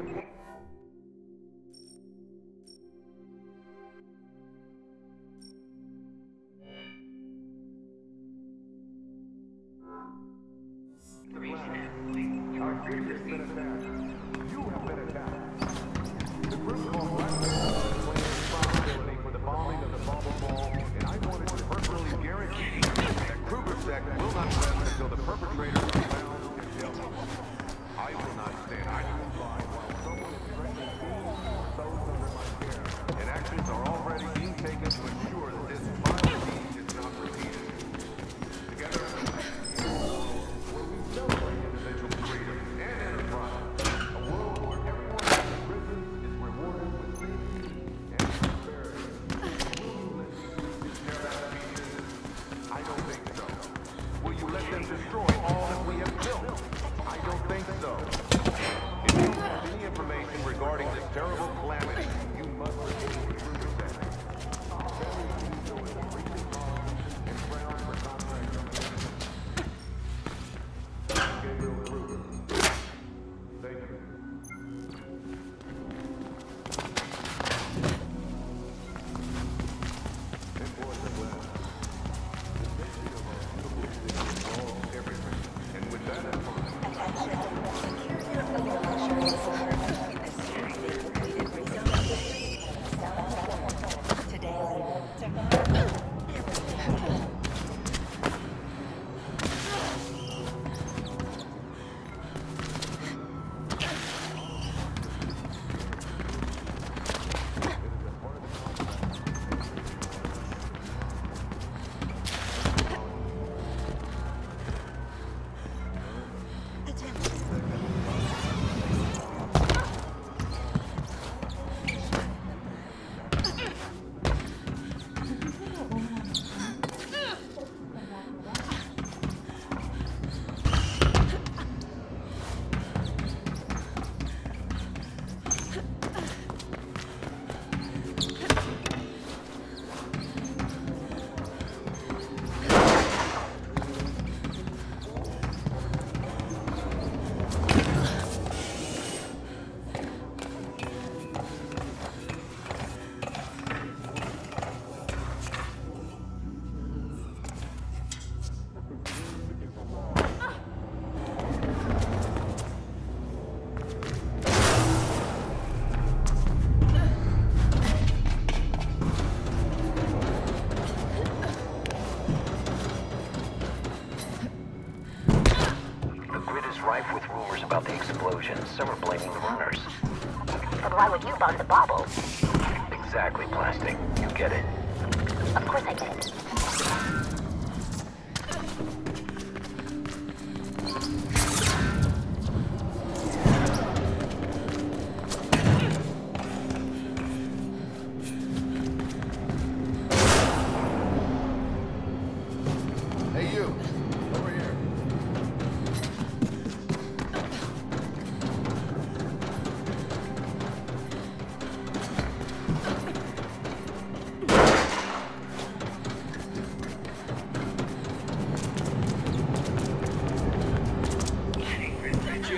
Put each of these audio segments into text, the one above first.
about explosion. Some are blaming the runners. But why would you bomb the bauble? Exactly, Plastic. You get it. Of course I get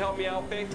help me out, Pig?